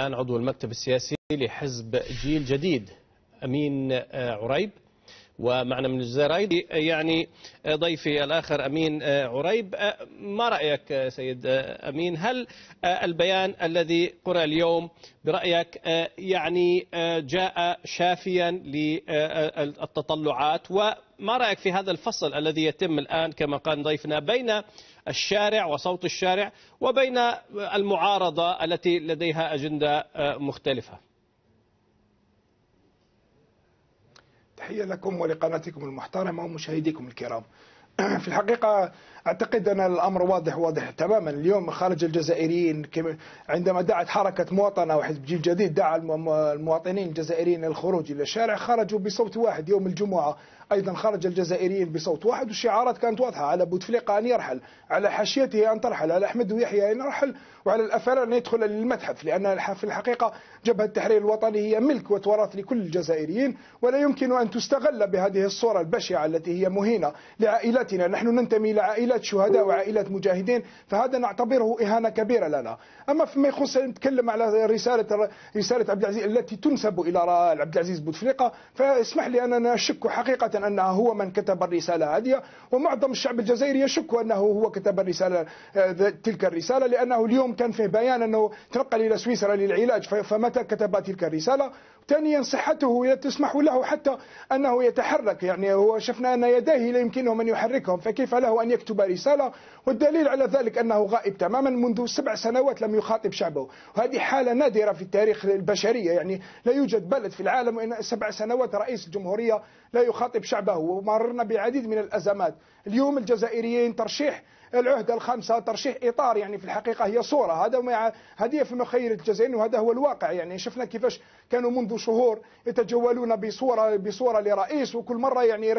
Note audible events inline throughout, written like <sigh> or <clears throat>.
الآن عضو المكتب السياسي لحزب جيل جديد أمين عريب. ومعنا من الجزائر يعني ضيفي الآخر أمين عريب. ما رأيك سيد أمين؟ هل البيان الذي قرأ اليوم برأيك يعني جاء شافيا للتطلعات وما رأيك في هذا الفصل الذي يتم الآن كما قال ضيفنا بين الشارع وصوت الشارع وبين المعارضة التي لديها أجندة مختلفة؟ تحية لكم ولقناتكم المحترمة ومشاهديكم الكرام. <clears throat> في الحقيقة أعتقد أن الأمر واضح واضح تماما. اليوم خارج الجزائريين عندما دعت حركة مواطنة وحزب جيل جديد دعا المواطنين الجزائريين للخروج إلى الشارع خرجوا بصوت واحد يوم الجمعة. أيضا خرج الجزائريين بصوت واحد والشعارات كانت واضحة على بوتفليقة أن يرحل على حاشيته أن ترحل على أحمد ويحيى أن يرحل وعلى الأفرار أن يدخل للمتحف لأن في الحقيقة جبهة التحرير الوطني هي ملك وتراث لكل الجزائريين ولا يمكن أن تستغل بهذه الصورة البشعة التي هي مهينة لعائلاتنا نحن ننتمي لعائلات شهداء وعائلات مجاهدين فهذا نعتبره إهانة كبيرة لنا. أما فيما يخص نتكلم على رسالة رسالة عبد العزيز التي تنسب إلى عبد العزيز بوتفليقة فاسمح لي أننا نشك حقيقة أنه هو من كتب الرسالة هذه ومعظم الشعب الجزائري يشك أنه هو كتب الرسالة تلك الرسالة لأنه اليوم كان فيه بيان أنه تنقل إلى سويسرا للعلاج فمتى كتب تلك الرسالة؟ ثانيا صحته تسمح له حتى أنه يتحرك. يعني هو شفنا أن يديه لا يمكنهم أن يحركهم فكيف له أن يكتب رسالة؟ والدليل على ذلك أنه غائب تماما منذ سبع سنوات لم يخاطب شعبه. وهذه حالة نادرة في التاريخ البشرية. يعني لا يوجد بلد في العالم إن سبع سنوات رئيس الجمهورية لا يخاطب شعبه. ومررنا بعديد من الأزمات. اليوم الجزائريين ترشيح العهدة الخامسة ترشيح إطار يعني في الحقيقة هي صورة. هذا ما هذه في مخيل الجزائريين وهذا هو الواقع. يعني شفنا كيفاش كانوا منذ شهور يتجولون بصورة بصورة لرئيس وكل مرة يعني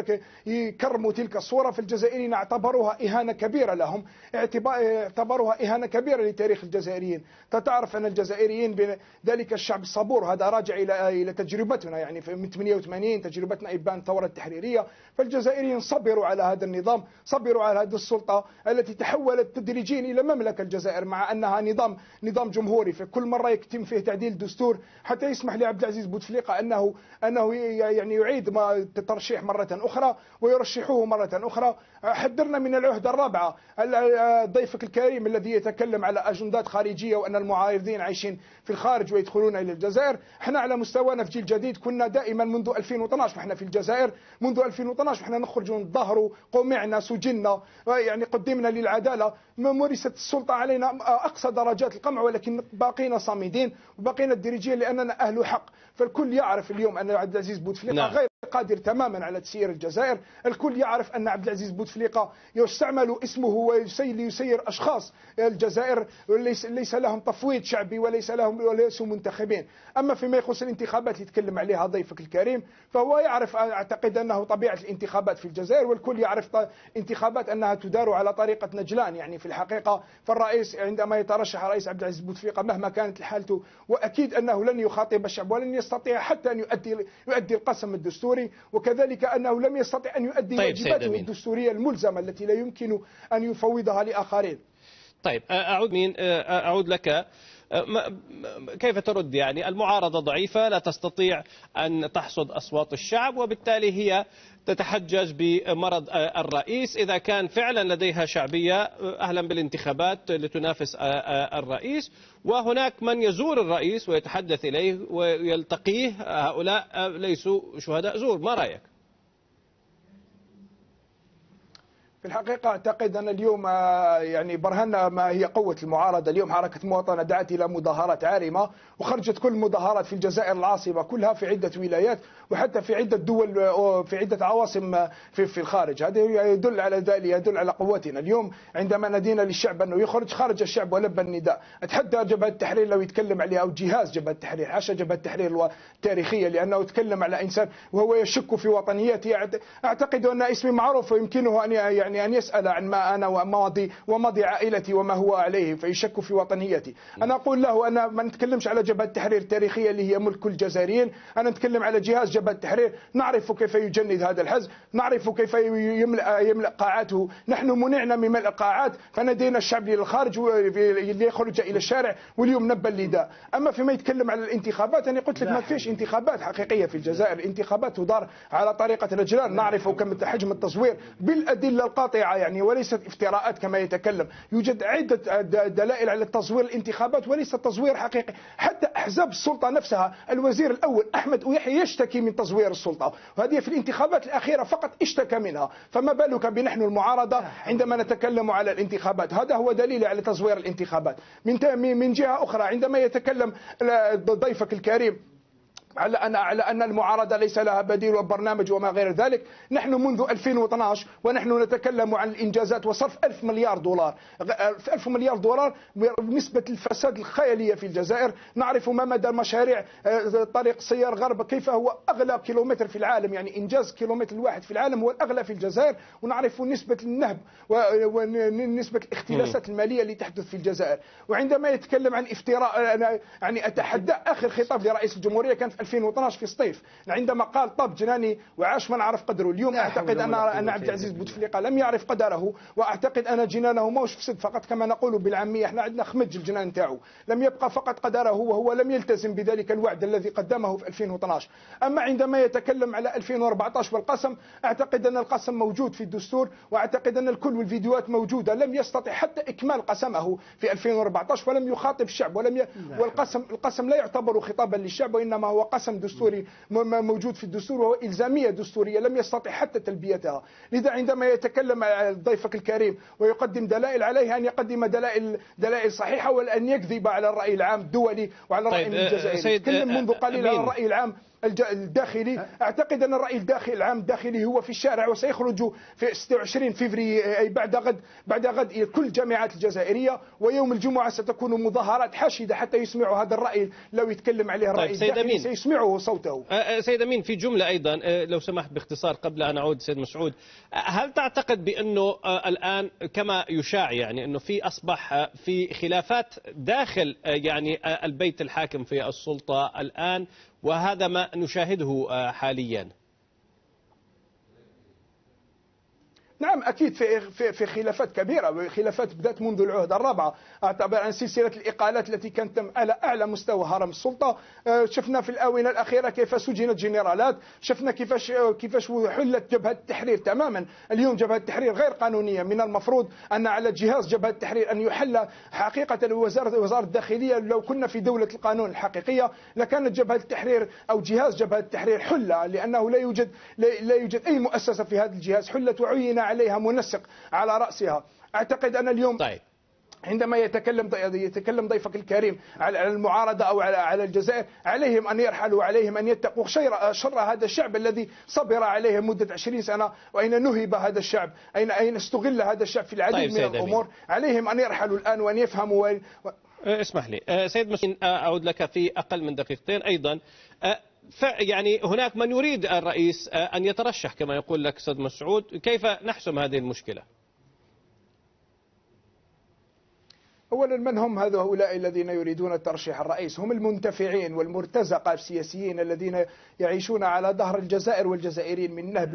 يكرموا تلك الصورة. في الجزائريين اعتبروها إهانة كبيرة لهم. اعتبروها إهانة كبيرة لتاريخ الجزائريين. فتعرف أن الجزائريين ذلك الشعب الصبور. هذا راجع إلى إلى تجربتنا يعني من 88 تجربتنا إبان الثورة التحريرية. فالجزائريين صبروا على هذا النظام صبروا على هذه السلطة التي تحولت تدريجيا إلى مملكة الجزائر مع أنها نظام نظام جمهوري. في كل مرة يتم فيه تعديل دستور حتى يسمح لعبد العزيز بوتفليقة انه أنه يعني يعيد ما الترشيح مرة أخرى ويرشحوه مرة أخرى. حذرنا من العهدة الرابعة. ضيفك الكريم الذي يتكلم على أجندات خارجية وأن المعارضين عايشين في الخارج ويدخلون إلى الجزائر. إحنا على مستوانا في جيل جديد. كنا دائما منذ 2012 إحنا في الجزائر. منذ 2012 إحنا نخرج نظهروا قمعنا سجنا يعني قدمنا للعدالة مورست السلطة علينا أقصى درجات القمع ولكن باقينا صامدين وباقينا الدرجيه لأننا أهل حق فالكل يعرف اليوم أن عبد العزيز بوتفليقة نعم. غير قادر تماما على تسيير الجزائر. الكل يعرف أن عبد العزيز بوتفليقة يستعمل اسمه ليسير أشخاص. الجزائر ليس, ليس لهم تفويض شعبي وليس لهم وليسوا منتخبين. أما فيما يخص الانتخابات اللي يتكلم عليها ضيفك الكريم فهو يعرف أعتقد أنه طبيعة الانتخابات في الجزائر والكل يعرف انتخابات أنها تدار على طريقة نجلان يعني في الحقيقة. فالرئيس عندما يترشح رئيس عبد العزيز بوتفليقة مهما كانت حالته وأكيد أنه لن يخاطب الشعب ولن يستطيع حتى أن يؤدي يؤدي القسم الدستوري وكذلك أنه لم يستطع أن يؤدي طيب واجباته الدستورية الملزمة التي لا يمكن أن يفوضها لآخرين. طيب أعود مين؟ أعود لك. كيف ترد يعني؟ المعارضة ضعيفة لا تستطيع أن تحصد أصوات الشعب وبالتالي هي تتحجج بمرض الرئيس. إذا كان فعلا لديها شعبية أهلا بالانتخابات لتنافس الرئيس. وهناك من يزور الرئيس ويتحدث إليه ويلتقيه. هؤلاء ليسوا شهداء زور ما رأيك؟ في الحقيقة أعتقد أن اليوم يعني برهنا ما هي قوة المعارضة. اليوم حركة مواطنة دعت إلى مظاهرات عارمة وخرجت كل المظاهرات في الجزائر العاصمة كلها في عدة ولايات. وحتى في عدة دول في عدة عواصم في, في الخارج. هذا يدل على ذلك يدل على قوتنا. اليوم عندما نادينا للشعب أنه يخرج خرج الشعب ولبى النداء. أتحدى جبهة التحرير لو يتكلم عليها أو جهاز جبهة التحرير حاشا جبهة التحرير التاريخية لأنه يتكلم على إنسان وهو يشك في وطنيته. أعتقد أن اسمي معروف ويمكنه أن يعني أن يسأل عن ما أنا وماضي وماضي عائلتي وما هو عليه فيشك في وطنيتي. أنا أقول له أنا ما نتكلمش على جبهة التحرير التاريخية اللي هي ملك الجزائريين. أنا نتكلم على جهاز جبهه التحرير نعرف كيف يجند هذا الحزب نعرف كيف يملا يملأ قاعاته. نحن منعنا من ملء قاعات فنادينا الشعب للخارج ليخرج إلى الشارع واليوم نبى النداء. أما فيما يتكلم على الانتخابات أنا قلت لك ما فيش انتخابات حقيقية في الجزائر. الانتخابات تدار على طريقة رجلان نعرف كم حجم التصوير بالأدلة القاطعة يعني وليست افتراءات كما يتكلم. يوجد عدة دلائل على التزوير الانتخابات وليس تزوير حقيقي. حتى أحزاب السلطة نفسها الوزير الأول أحمد ويحيى يشتكي من تزوير السلطة. وهذه في الانتخابات الأخيرة فقط اشتكى منها. فما بالك بنحن المعارضة عندما نتكلم على الانتخابات؟ هذا هو دليل على تزوير الانتخابات. من من جهة أخرى عندما يتكلم ضيفك الكريم على أن على أن المعارضة ليس لها بديل وبرنامج وما غير ذلك. نحن منذ 2012 ونحن نتكلم عن الإنجازات وصرف ألف مليار دولار. ألف مليار دولار نسبة الفساد الخيالية في الجزائر. نعرف ما مدى مشاريع آه، طريق سيار غرب كيف هو أغلى كيلومتر في العالم. يعني إنجاز كيلومتر الواحد في العالم هو الأغلى في الجزائر. ونعرف نسبة النهب ونسبة الاختلاسات المالية اللي تحدث في الجزائر. وعندما يتكلم عن افتراء يعني أتحدى آخر خطاب لرئيس الجمهورية كان في 2012 في الصيف عندما قال طب جناني وعاش من عرف قدره. اليوم أعتقد أن أن عبد العزيز بوتفليقة لم يعرف قدره وأعتقد أن جنانه ماهوش صدق فقط كما نقول بالعامية. إحنا عندنا خمج الجنان نتاعو لم يبقى فقط قدره وهو لم يلتزم بذلك الوعد الذي قدمه في 2012 أما عندما يتكلم على 2014 والقسم أعتقد أن القسم موجود في الدستور وأعتقد أن الكل والفيديوهات موجودة. لم يستطع حتى إكمال قسمه في 2014 ولم يخاطب الشعب ولم ي... والقسم القسم لا يعتبر خطابا للشعب وإنما هو قسم دستوري موجود في الدستور وهو إلزامية دستورية لم يستطع حتى تلبيتها. لذا عندما يتكلم ضيفك الكريم ويقدم دلائل عليه أن يقدم دلائل دلائل صحيحة وأن يكذب على الرأي العام الدولي وعلى الرأي طيب الجزائري. تكلم آه، منذ قليل على الرأي العام الداخلي. أعتقد أن الرأي الداخلي العام الداخلي هو في الشارع وسيخرج في 26 فبراير أي بعد غد بعد غد إلى كل الجامعات الجزائرية. ويوم الجمعة ستكون مظاهرات حاشدة حتى يسمعوا هذا الرأي لو يتكلم عليه الرأي طيب سيد أمين. سيسمعوا صوته. أه، أه، سيد أمين في جملة أيضا أه، لو سمحت باختصار قبل أن أعود سيد مسعود. هل تعتقد بأنه الآن كما يشاع يعني أنه في أصبح في خلافات داخل يعني البيت الحاكم في السلطة الآن وهذا ما نشاهده آه، حاليا. نعم أكيد في في خلافات كبيرة خلافات بدأت منذ العهده الرابعة أعتبر ان سلسلة الإقالات التي كانت على أعلى مستوى هرم السلطة. آه، شفنا في الآونة الأخيرة كيف سجنت جنرالات شفنا كيفاش كيفاش حلت جبهة التحرير تماما. اليوم جبهة التحرير غير قانونية. من المفروض أن على جهاز جبهة التحرير أن يحل حقيقة وزاره وزارة الداخلية لو كنا في دولة القانون الحقيقية لكانت جبهة التحرير أو جهاز جبهة التحرير حل لأنه لا يوجد لا يوجد أي مؤسسة في هذا الجهاز حلت وعين عليها منسق على رأسها. أعتقد أن اليوم طيب. عندما يتكلم يتكلم ضيفك الكريم على المعارضة أو على الجزائر عليهم أن يرحلوا عليهم أن يتقوا. شر شر هذا الشعب الذي صبر عليه مدة 20 سنة وأين نهب هذا الشعب؟ أين أين استغل هذا الشعب في العديد طيب من الأمور؟ عليهم أن يرحلوا الآن وأن يفهموا وان أه، اسمح لي. أه، سيد مسكين أه، أعود لك في أقل من دقيقتين. أيضا يعني هناك من يريد الرئيس أن يترشح كما يقول لك أستاذ مسعود كيف نحسم هذه المشكلة؟ اولا من هم هؤلاء الذين يريدون ترشيح الرئيس؟ هم المنتفعين والمرتزقة السياسيين الذين يعيشون على ظهر الجزائر والجزائريين من نهب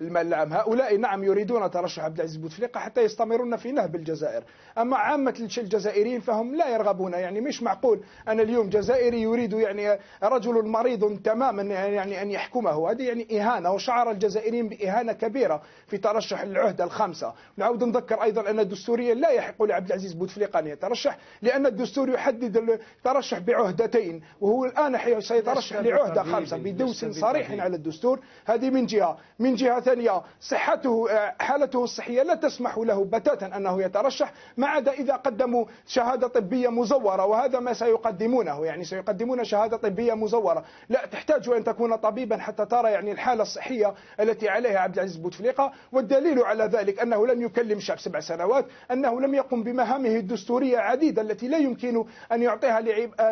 المال العام. هؤلاء نعم يريدون ترشح عبد العزيز بوتفليقة حتى يستمرون في نهب الجزائر. أما عامة الجزائريين فهم لا يرغبون يعني مش معقول أن اليوم جزائري يريد يعني رجل مريض تماما يعني أن يحكمه. هذه يعني إهانة وشعر الجزائريين بإهانة كبيرة في ترشح العهدة الخامسة. نعود نذكر أيضا أن دستوريا لا يحق لعبد العزيز بوتفليقة أن يترشح لأن الدستور يحدد الترشح بعهدتين وهو الآن سيترشح لعهدة خامسة بدوس صريح على الدستور. هذه من جهة. من جهة ثانية صحته حالته الصحية لا تسمح له بتاتا أنه يترشح ما عدا إذا قدموا شهادة طبية مزورة وهذا ما سيقدمونه يعني سيقدمون شهادة طبية مزورة. لا تحتاج أن تكون طبيبا حتى ترى يعني الحالة الصحية التي عليها عبد العزيز بوتفليقة. والدليل على ذلك أنه لم يكلم الشعب سبع سنوات أنه لم يقم بمهامه الدستورية دستورية عديدة التي لا يمكن أن يعطيها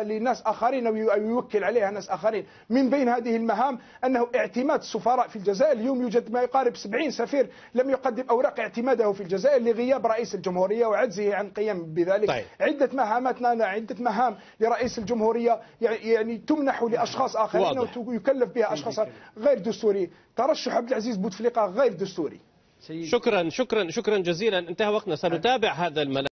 لناس آخرين أو يوكل عليها ناس آخرين. من بين هذه المهام أنه اعتماد السفراء في الجزائر. اليوم يوجد ما يقارب 70 سفير لم يقدم أوراق اعتماده في الجزائر لغياب رئيس الجمهورية وعجزه عن القيام بذلك. طيب. عدة مهاماتنا عدة مهام لرئيس الجمهورية. يعني تمنح لأشخاص آخرين واضح. ويكلف بها أشخاص غير دستوري. ترشح عبد العزيز بوتفليقة غير دستوري. شكرا شكرا شكرا جزيلا. انتهى وقتنا. سنتابع هذا الملف.